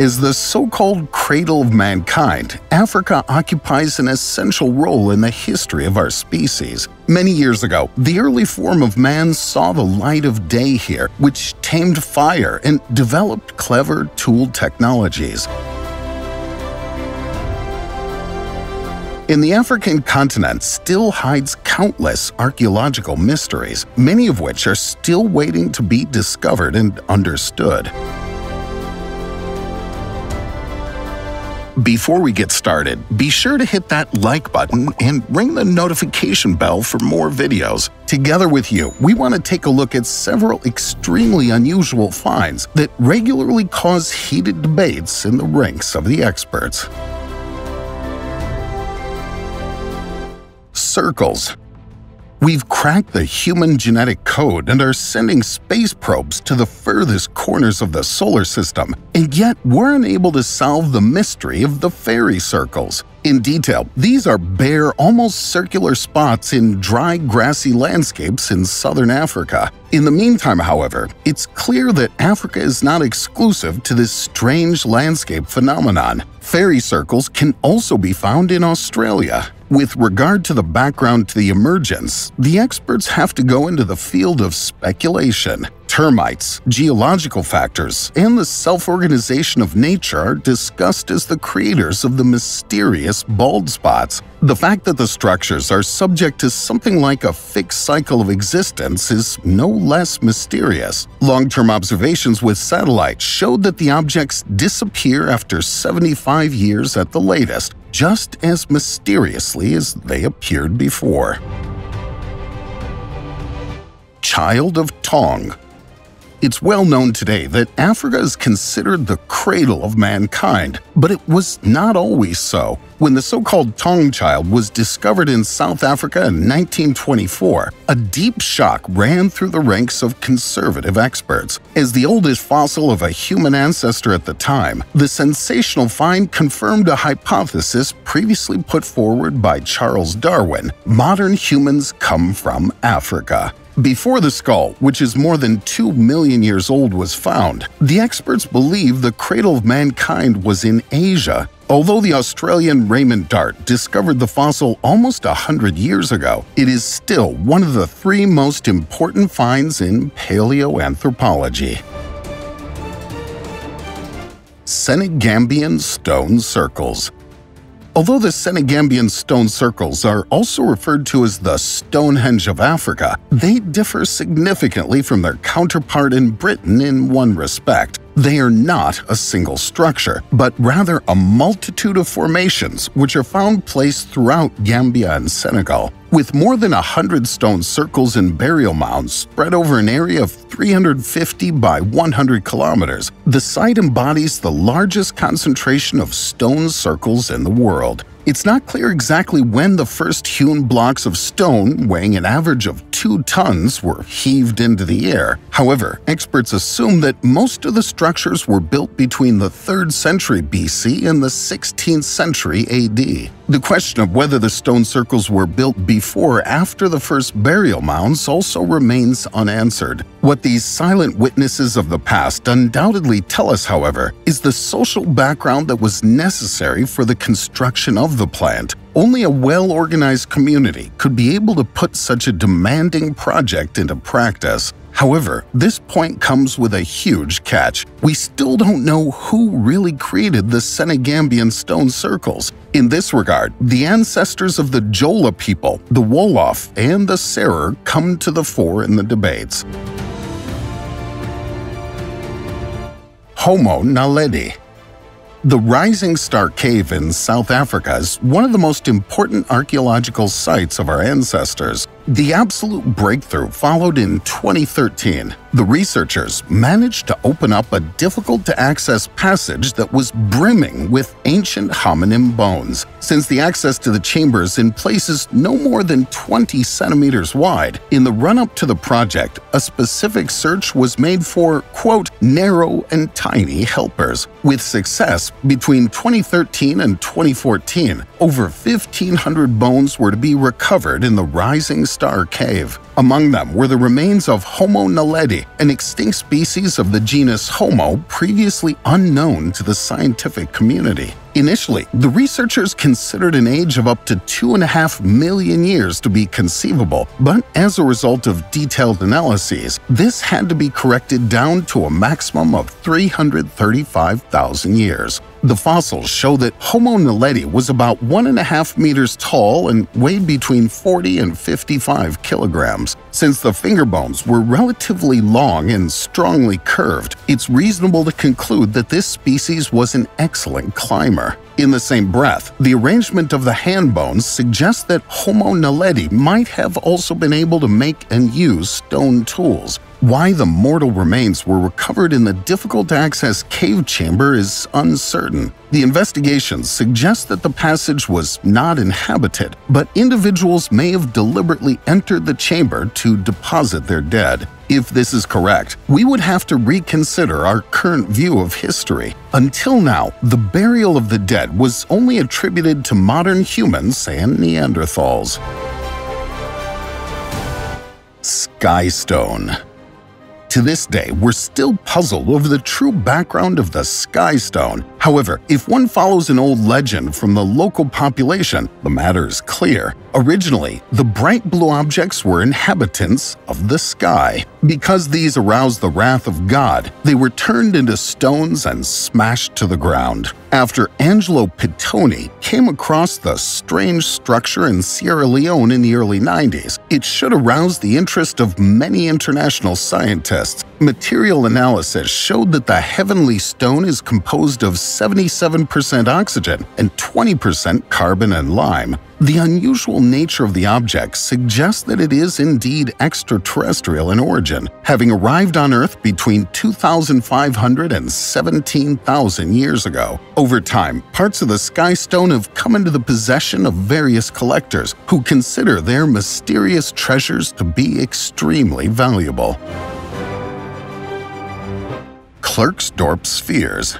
As the so-called cradle of mankind, Africa occupies an essential role in the history of our species. Many years ago, the early form of man saw the light of day here, which tamed fire and developed clever tool technologies. In the African continent still hides countless archaeological mysteries, many of which are still waiting to be discovered and understood. Before we get started, be sure to hit that like button and ring the notification bell for more videos. Together with you, we want to take a look at several extremely unusual finds that regularly cause heated debates in the ranks of the experts. Circles We've cracked the human genetic code and are sending space probes to the furthest corners of the solar system, and yet we're unable to solve the mystery of the fairy circles. In detail, these are bare, almost circular spots in dry, grassy landscapes in southern Africa. In the meantime, however, it's clear that Africa is not exclusive to this strange landscape phenomenon. Fairy circles can also be found in Australia. With regard to the background to the emergence, the experts have to go into the field of speculation. Termites, geological factors, and the self-organization of nature are discussed as the creators of the mysterious bald spots. The fact that the structures are subject to something like a fixed cycle of existence is no less mysterious. Long-term observations with satellites showed that the objects disappear after 75 years at the latest, just as mysteriously as they appeared before. Child of Taung it's well known today that Africa is considered the cradle of mankind, but it was not always so. When the so-called Taung child was discovered in South Africa in 1924, a deep shock ran through the ranks of conservative experts. As the oldest fossil of a human ancestor at the time, the sensational find confirmed a hypothesis previously put forward by Charles Darwin – modern humans come from Africa. Before the skull, which is more than 2 million years old, was found, the experts believe the cradle of mankind was in Asia. Although the Australian Raymond Dart discovered the fossil almost a hundred years ago, it is still one of the three most important finds in paleoanthropology. Senegambian Stone Circles Although the Senegambian stone circles are also referred to as the Stonehenge of Africa, they differ significantly from their counterpart in Britain in one respect. They are not a single structure, but rather a multitude of formations which are found placed throughout Gambia and Senegal. With more than 100 stone circles and burial mounds spread over an area of 350 by 100 kilometers, the site embodies the largest concentration of stone circles in the world. It's not clear exactly when the first hewn blocks of stone, weighing an average of two tons, were heaved into the air. However, experts assume that most of the structures were built between the 3rd century BC and the 16th century AD. The question of whether the stone circles were built before or after the first burial mounds also remains unanswered. What these silent witnesses of the past undoubtedly tell us, however, is the social background that was necessary for the construction of the plant. Only a well-organized community could be able to put such a demanding project into practice. However, this point comes with a huge catch. We still don't know who really created the Senegambian stone circles. In this regard, the ancestors of the Jola people, the Wolof, and the Serer come to the fore in the debates. Homo naledi the Rising Star Cave in South Africa is one of the most important archaeological sites of our ancestors. The absolute breakthrough followed in 2013. The researchers managed to open up a difficult-to-access passage that was brimming with ancient hominin bones. Since the access to the chambers in places no more than 20 centimeters wide, in the run-up to the project, a specific search was made for, quote, narrow and tiny helpers. With success, between 2013 and 2014, over 1,500 bones were to be recovered in the Rising Star Cave. Among them were the remains of Homo naledi, an extinct species of the genus Homo previously unknown to the scientific community. Initially, the researchers considered an age of up to 2.5 million years to be conceivable, but as a result of detailed analyses, this had to be corrected down to a maximum of 335,000 years. The fossils show that Homo naledi was about 1.5 meters tall and weighed between 40 and 55 kilograms. Since the finger bones were relatively long and strongly curved, it's reasonable to conclude that this species was an excellent climber. In the same breath, the arrangement of the hand bones suggests that Homo naledi might have also been able to make and use stone tools. Why the mortal remains were recovered in the difficult-to-access cave chamber is uncertain. The investigations suggest that the passage was not inhabited, but individuals may have deliberately entered the chamber to deposit their dead. If this is correct, we would have to reconsider our current view of history. Until now, the burial of the dead was only attributed to modern humans and Neanderthals. Skystone to this day, we're still puzzled over the true background of the Sky Stone. However, if one follows an old legend from the local population, the matter is clear. Originally, the bright blue objects were inhabitants of the sky. Because these aroused the wrath of God, they were turned into stones and smashed to the ground. After Angelo Pittoni came across the strange structure in Sierra Leone in the early 90s, it should arouse the interest of many international scientists. Material analysis showed that the heavenly stone is composed of 77% oxygen and 20% carbon and lime. The unusual nature of the object suggests that it is indeed extraterrestrial in origin, having arrived on Earth between 2,500 and 17,000 years ago. Over time, parts of the Sky Stone have come into the possession of various collectors who consider their mysterious treasures to be extremely valuable. Klerksdorp Spheres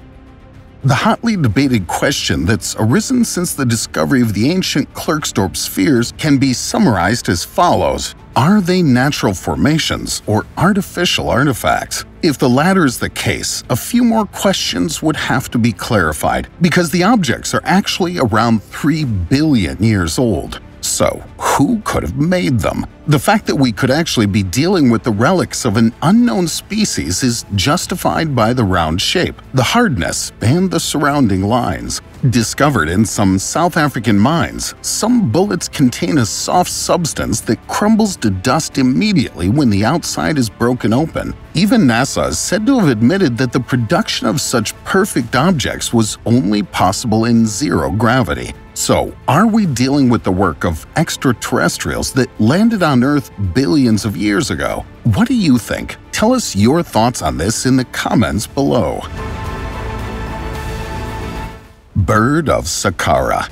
the hotly debated question that's arisen since the discovery of the ancient Klerksdorp spheres can be summarized as follows. Are they natural formations or artificial artifacts? If the latter is the case, a few more questions would have to be clarified because the objects are actually around 3 billion years old. So, who could have made them? The fact that we could actually be dealing with the relics of an unknown species is justified by the round shape, the hardness, and the surrounding lines. Discovered in some South African mines, some bullets contain a soft substance that crumbles to dust immediately when the outside is broken open. Even NASA is said to have admitted that the production of such perfect objects was only possible in zero gravity. So, are we dealing with the work of extraterrestrials that landed on Earth billions of years ago? What do you think? Tell us your thoughts on this in the comments below. Bird of Saqqara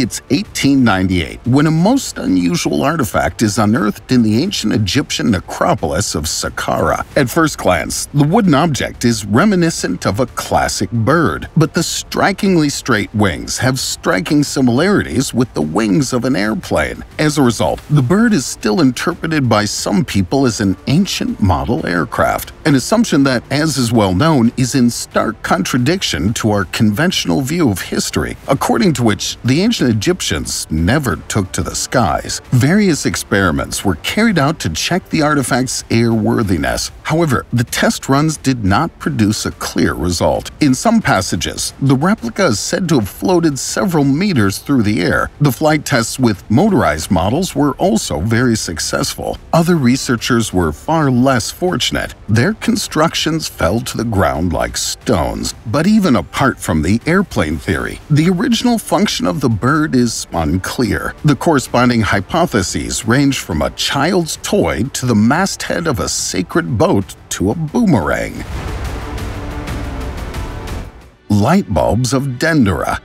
it's 1898 when a most unusual artifact is unearthed in the ancient Egyptian necropolis of Saqqara. At first glance, the wooden object is reminiscent of a classic bird, but the strikingly straight wings have striking similarities with the wings of an airplane. As a result, the bird is still interpreted by some people as an ancient model aircraft, an assumption that, as is well known, is in stark contradiction to our conventional view of history, according to which the ancient Egyptians never took to the skies. Various experiments were carried out to check the artifact's airworthiness. However, the test runs did not produce a clear result. In some passages, the replica is said to have floated several meters through the air. The flight tests with motorized models were also very successful. Other researchers were far less fortunate. Their constructions fell to the ground like stones. But even apart from the airplane theory, the original function of the bird bird is unclear. The corresponding hypotheses range from a child's toy to the masthead of a sacred boat to a boomerang. Light bulbs of Dendera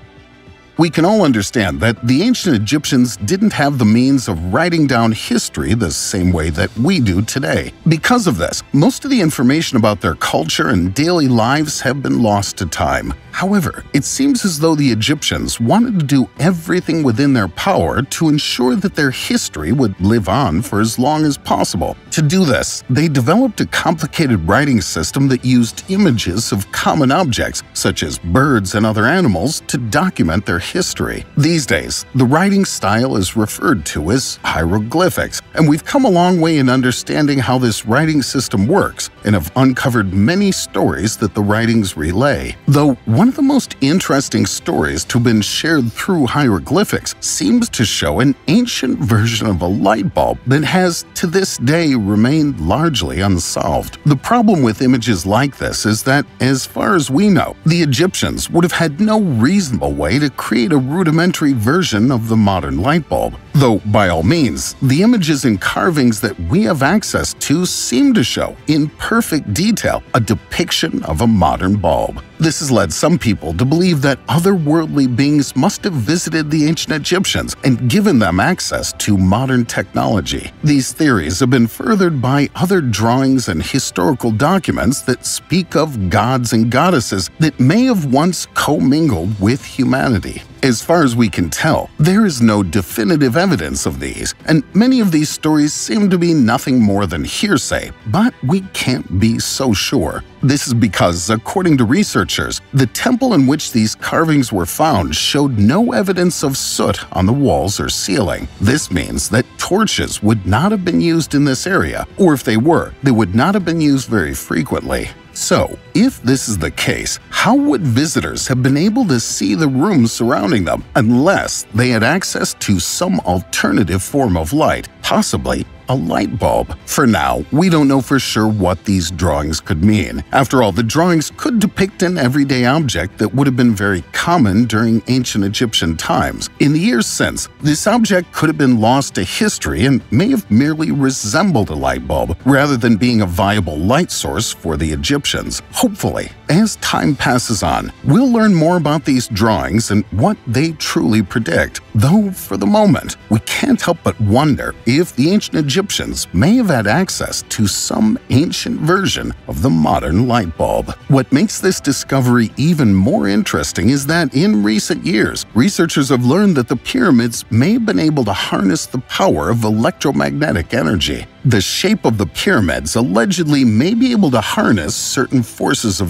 We can all understand that the ancient Egyptians didn't have the means of writing down history the same way that we do today. Because of this, most of the information about their culture and daily lives have been lost to time. However, it seems as though the Egyptians wanted to do everything within their power to ensure that their history would live on for as long as possible. To do this, they developed a complicated writing system that used images of common objects, such as birds and other animals, to document their history. These days, the writing style is referred to as hieroglyphics, and we've come a long way in understanding how this writing system works and have uncovered many stories that the writings relay. Though one of the most interesting stories to have been shared through hieroglyphics seems to show an ancient version of a light bulb that has, to this day, remained largely unsolved. The problem with images like this is that, as far as we know, the Egyptians would have had no reasonable way to create a rudimentary version of the modern light bulb. Though, by all means, the images and carvings that we have access to seem to show, in perfect detail, a depiction of a modern bulb. This has led some people to believe that otherworldly beings must have visited the ancient Egyptians and given them access to modern technology. These theories have been furthered by other drawings and historical documents that speak of gods and goddesses that may have once commingled with humanity. As far as we can tell, there is no definitive evidence of these, and many of these stories seem to be nothing more than hearsay, but we can't be so sure. This is because, according to researchers, the temple in which these carvings were found showed no evidence of soot on the walls or ceiling. This means that torches would not have been used in this area, or if they were, they would not have been used very frequently. So, if this is the case, how would visitors have been able to see the rooms surrounding them unless they had access to some alternative form of light, possibly a light bulb. For now, we don't know for sure what these drawings could mean. After all, the drawings could depict an everyday object that would have been very common during ancient Egyptian times. In the years since, this object could have been lost to history and may have merely resembled a light bulb rather than being a viable light source for the Egyptians. Hopefully, as time passes on, we'll learn more about these drawings and what they truly predict. Though, for the moment, we can't help but wonder if the ancient Egyptians may have had access to some ancient version of the modern light bulb. What makes this discovery even more interesting is that in recent years, researchers have learned that the pyramids may have been able to harness the power of electromagnetic energy. The shape of the pyramids allegedly may be able to harness certain forces of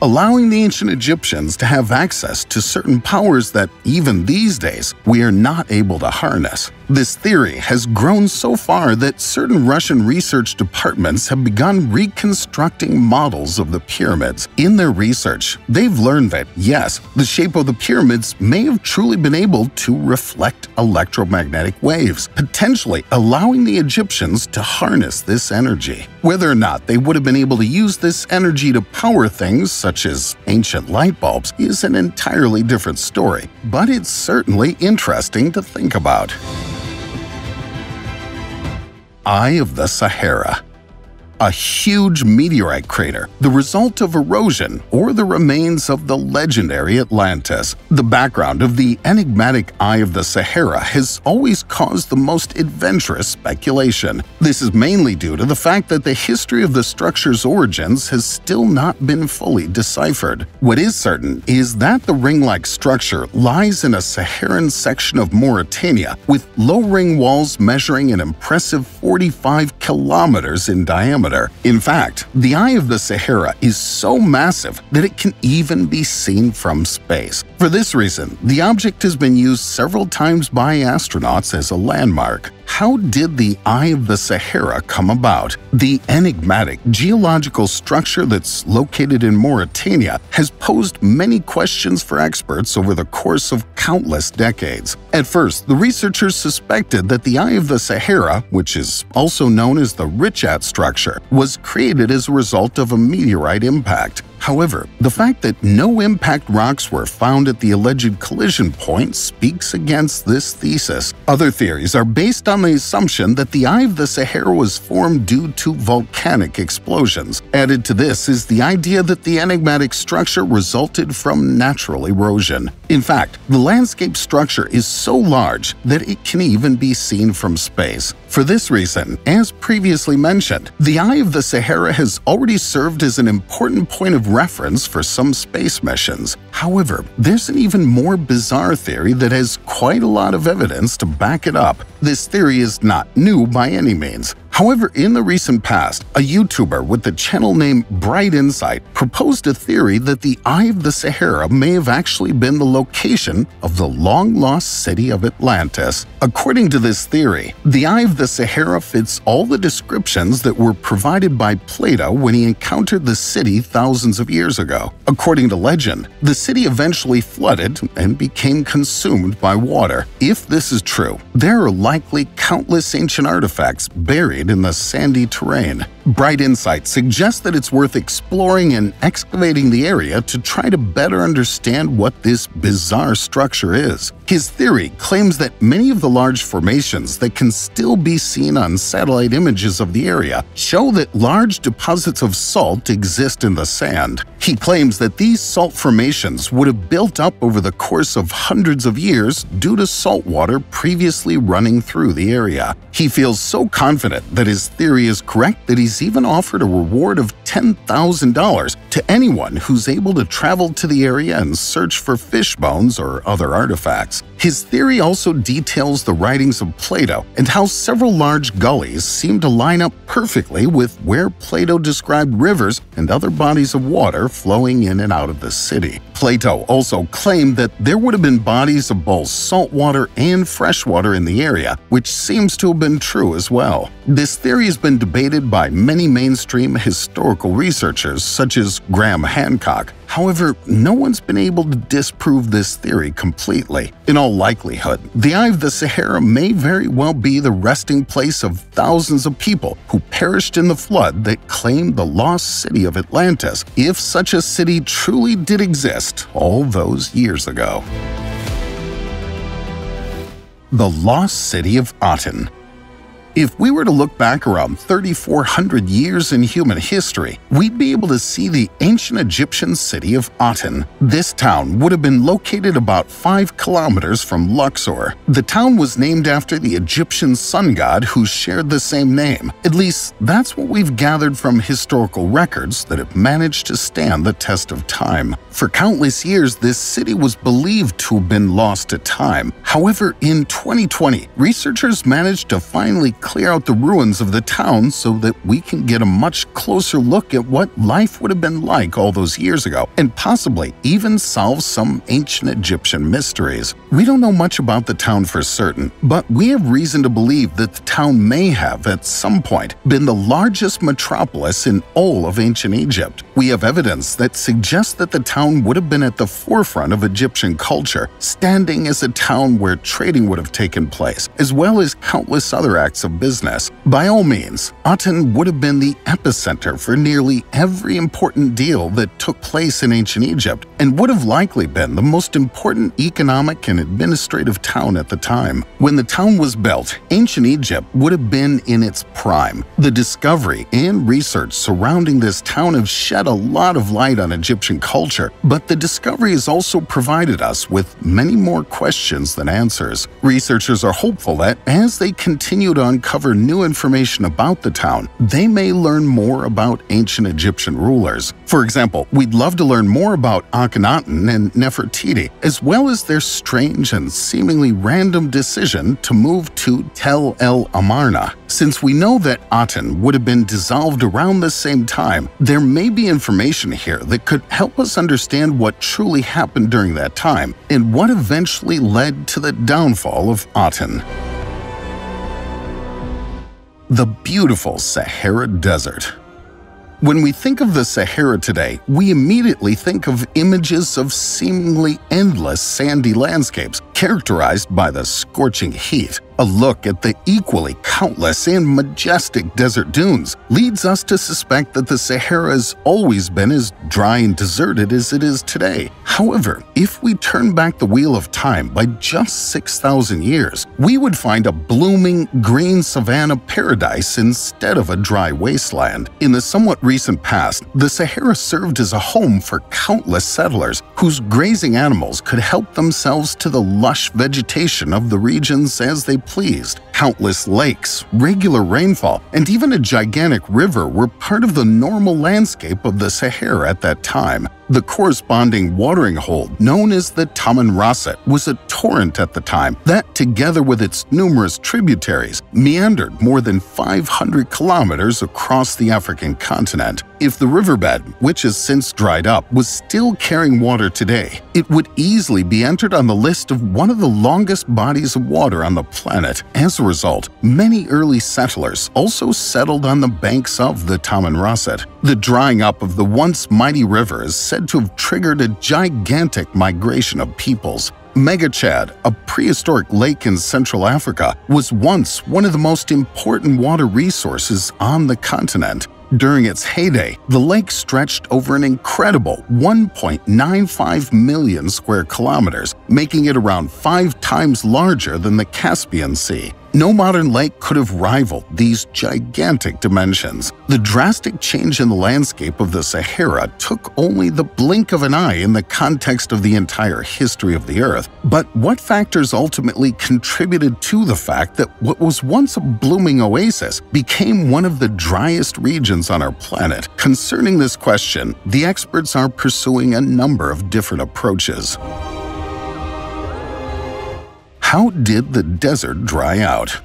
allowing the ancient Egyptians to have access to certain powers that, even these days, we are not able to harness. This theory has grown so far that certain Russian research departments have begun reconstructing models of the pyramids. In their research, they've learned that, yes, the shape of the pyramids may have truly been able to reflect electromagnetic waves, potentially allowing the Egyptians to harness this energy. Whether or not they would have been able to use this energy to power things such as ancient light bulbs is an entirely different story, but it's certainly interesting to think about. Eye of the Sahara a huge meteorite crater, the result of erosion or the remains of the legendary Atlantis. The background of the enigmatic Eye of the Sahara has always caused the most adventurous speculation. This is mainly due to the fact that the history of the structure's origins has still not been fully deciphered. What is certain is that the ring-like structure lies in a Saharan section of Mauritania with low ring walls measuring an impressive 45 kilometers in diameter diameter. In fact, the Eye of the Sahara is so massive that it can even be seen from space. For this reason, the object has been used several times by astronauts as a landmark. How did the Eye of the Sahara come about? The enigmatic geological structure that's located in Mauritania has posed many questions for experts over the course of countless decades. At first, the researchers suspected that the Eye of the Sahara, which is also known as the Richat structure, was created as a result of a meteorite impact. However, the fact that no impact rocks were found at the alleged collision point speaks against this thesis. Other theories are based on the assumption that the Eye of the Sahara was formed due to volcanic explosions. Added to this is the idea that the enigmatic structure resulted from natural erosion. In fact, the landscape structure is so large that it can even be seen from space. For this reason, as previously mentioned, the Eye of the Sahara has already served as an important point of reference for some space missions. However, there's an even more bizarre theory that has quite a lot of evidence to back it up. This theory is not new by any means. However, in the recent past, a YouTuber with the channel name Bright Insight proposed a theory that the Eye of the Sahara may have actually been the location of the long-lost city of Atlantis. According to this theory, the Eye of the Sahara fits all the descriptions that were provided by Plato when he encountered the city thousands of years ago. According to legend, the city eventually flooded and became consumed by water. If this is true, there are likely countless ancient artifacts buried in the sandy terrain. Bright Insight suggests that it's worth exploring and excavating the area to try to better understand what this bizarre structure is. His theory claims that many of the large formations that can still be seen on satellite images of the area show that large deposits of salt exist in the sand. He claims that these salt formations would have built up over the course of hundreds of years due to salt water previously running through the area. He feels so confident that his theory is correct that he's even offered a reward of $10,000 to anyone who's able to travel to the area and search for fish bones or other artifacts. His theory also details the writings of Plato and how several large gullies seem to line up perfectly with where Plato described rivers and other bodies of water flowing in and out of the city. Plato also claimed that there would have been bodies of both saltwater and freshwater in the area, which seems to have been true as well. This theory has been debated by many mainstream historical researchers such as Graham Hancock. However, no one's been able to disprove this theory completely. In all likelihood, the Eye of the Sahara may very well be the resting place of thousands of people who perished in the flood that claimed the lost city of Atlantis, if such a city truly did exist all those years ago. The Lost City of Aten if we were to look back around 3,400 years in human history, we'd be able to see the ancient Egyptian city of Aten. This town would have been located about 5 kilometers from Luxor. The town was named after the Egyptian sun god who shared the same name. At least, that's what we've gathered from historical records that have managed to stand the test of time. For countless years, this city was believed to have been lost to time. However, in 2020, researchers managed to finally clear out the ruins of the town so that we can get a much closer look at what life would have been like all those years ago, and possibly even solve some ancient Egyptian mysteries. We don't know much about the town for certain, but we have reason to believe that the town may have, at some point, been the largest metropolis in all of ancient Egypt. We have evidence that suggests that the town would have been at the forefront of Egyptian culture, standing as a town where trading would have taken place, as well as countless other acts of business. By all means, Aten would have been the epicenter for nearly every important deal that took place in ancient Egypt and would have likely been the most important economic and administrative town at the time. When the town was built, ancient Egypt would have been in its prime. The discovery and research surrounding this town have shed a lot of light on Egyptian culture, but the discovery has also provided us with many more questions than answers. Researchers are hopeful that as they continue to uncover uncover new information about the town, they may learn more about ancient Egyptian rulers. For example, we'd love to learn more about Akhenaten and Nefertiti, as well as their strange and seemingly random decision to move to Tel el Amarna. Since we know that Aten would have been dissolved around the same time, there may be information here that could help us understand what truly happened during that time and what eventually led to the downfall of Aten the beautiful Sahara Desert. When we think of the Sahara today, we immediately think of images of seemingly endless sandy landscapes characterized by the scorching heat. A look at the equally countless and majestic desert dunes leads us to suspect that the Sahara has always been as dry and deserted as it is today. However, if we turn back the wheel of time by just 6,000 years, we would find a blooming green savanna paradise instead of a dry wasteland. In the somewhat recent past, the Sahara served as a home for countless settlers whose grazing animals could help themselves to the lush vegetation of the regions as they pleased. Countless lakes, regular rainfall, and even a gigantic river were part of the normal landscape of the Sahara at that time. The corresponding watering hole, known as the Tamanrasset, was a torrent at the time that, together with its numerous tributaries, meandered more than 500 kilometers across the African continent. If the riverbed, which has since dried up, was still carrying water today, it would easily be entered on the list of one of the longest bodies of water on the planet. As a result, many early settlers also settled on the banks of the Tamanrasset. The drying up of the once mighty river is said to have triggered a gigantic migration of peoples. Megachad, a prehistoric lake in Central Africa, was once one of the most important water resources on the continent. During its heyday, the lake stretched over an incredible 1.95 million square kilometers, making it around five times larger than the Caspian Sea. No modern lake could have rivaled these gigantic dimensions. The drastic change in the landscape of the Sahara took only the blink of an eye in the context of the entire history of the Earth. But what factors ultimately contributed to the fact that what was once a blooming oasis became one of the driest regions on our planet? Concerning this question, the experts are pursuing a number of different approaches. How did the desert dry out?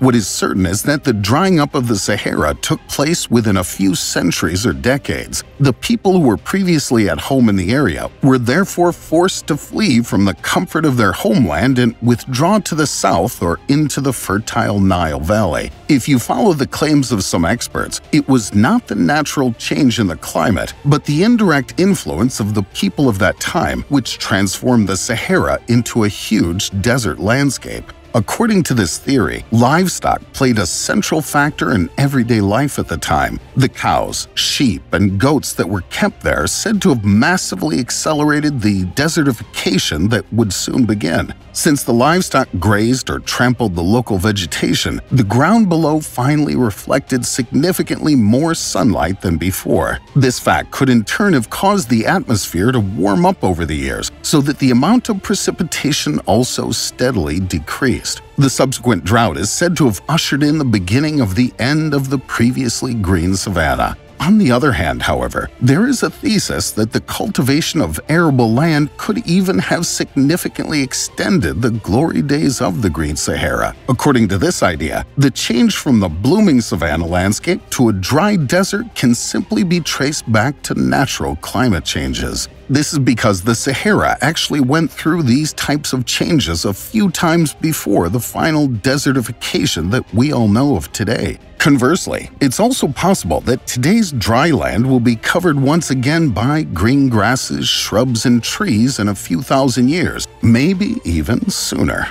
What is certain is that the drying up of the Sahara took place within a few centuries or decades. The people who were previously at home in the area were therefore forced to flee from the comfort of their homeland and withdraw to the south or into the fertile Nile Valley. If you follow the claims of some experts, it was not the natural change in the climate, but the indirect influence of the people of that time which transformed the Sahara into a huge desert landscape. According to this theory, livestock played a central factor in everyday life at the time. The cows, sheep, and goats that were kept there are said to have massively accelerated the desertification that would soon begin. Since the livestock grazed or trampled the local vegetation, the ground below finally reflected significantly more sunlight than before. This fact could in turn have caused the atmosphere to warm up over the years, so that the amount of precipitation also steadily decreased. The subsequent drought is said to have ushered in the beginning of the end of the previously green savanna. On the other hand, however, there is a thesis that the cultivation of arable land could even have significantly extended the glory days of the Green Sahara. According to this idea, the change from the blooming savanna landscape to a dry desert can simply be traced back to natural climate changes. This is because the Sahara actually went through these types of changes a few times before the final desertification that we all know of today. Conversely, it's also possible that today's dry land will be covered once again by green grasses, shrubs, and trees in a few thousand years, maybe even sooner.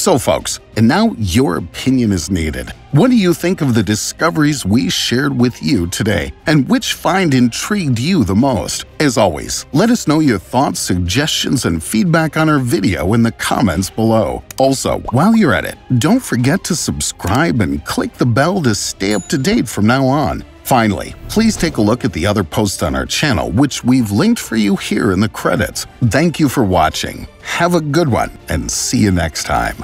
So, folks, and now your opinion is needed. What do you think of the discoveries we shared with you today? And which find intrigued you the most? As always, let us know your thoughts, suggestions, and feedback on our video in the comments below. Also, while you're at it, don't forget to subscribe and click the bell to stay up to date from now on. Finally, please take a look at the other posts on our channel, which we've linked for you here in the credits. Thank you for watching. Have a good one, and see you next time.